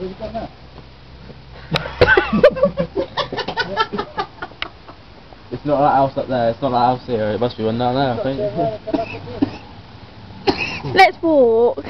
It's not that house up there, it's not that house here, it must be one down there, I think. Let's walk.